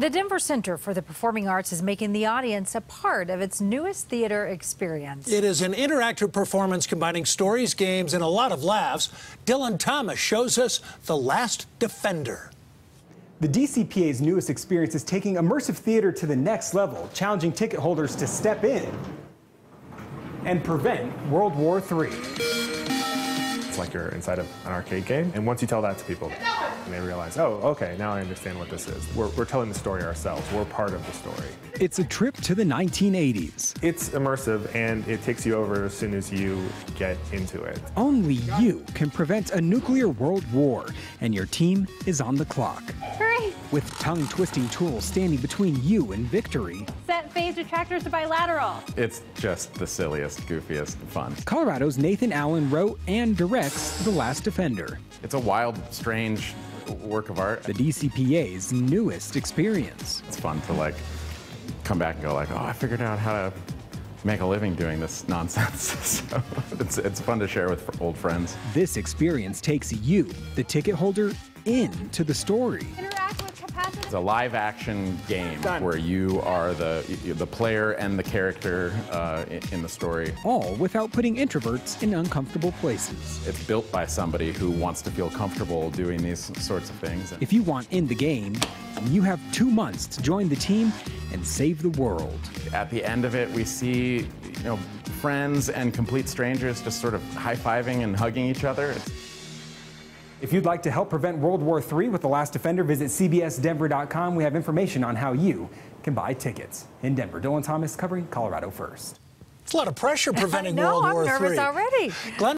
The Denver Center for the Performing Arts is making the audience a part of its newest theater experience. It is an interactive performance combining stories, games, and a lot of laughs. Dylan Thomas shows us The Last Defender. The DCPA's newest experience is taking immersive theater to the next level, challenging ticket holders to step in and prevent World War III. It's like you're inside of an arcade game. And once you tell that to people, and they realize, oh, okay, now I understand what this is. We're, we're telling the story ourselves. We're part of the story. It's a trip to the 1980s. It's immersive and it takes you over as soon as you get into it. Only you can prevent a nuclear world war, and your team is on the clock. Hurry! With tongue twisting tools standing between you and victory. Set phase retractors to bilateral. It's just the silliest, goofiest fun. Colorado's Nathan Allen wrote and directs The Last Defender. It's a wild, strange work of art. The DCPA's newest experience. It's fun to like come back and go like, oh, I figured out how to make a living doing this nonsense. so it's, it's fun to share with old friends. This experience takes you, the ticket holder, into the story. Interact with capacitive. It's a live action game where you are the the player and the character uh, in the story. All without putting introverts in uncomfortable places. It's built by somebody who wants to feel comfortable doing these sorts of things. If you want in the game, you have two months to join the team and save the world. At the end of it, we see you know friends and complete strangers just sort of high-fiving and hugging each other. It's if you'd like to help prevent World War III with The Last Defender, visit cbsdenver.com. We have information on how you can buy tickets. In Denver, Dylan Thomas covering Colorado First. It's a lot of pressure preventing no, World I'm War nervous III. already. Glenn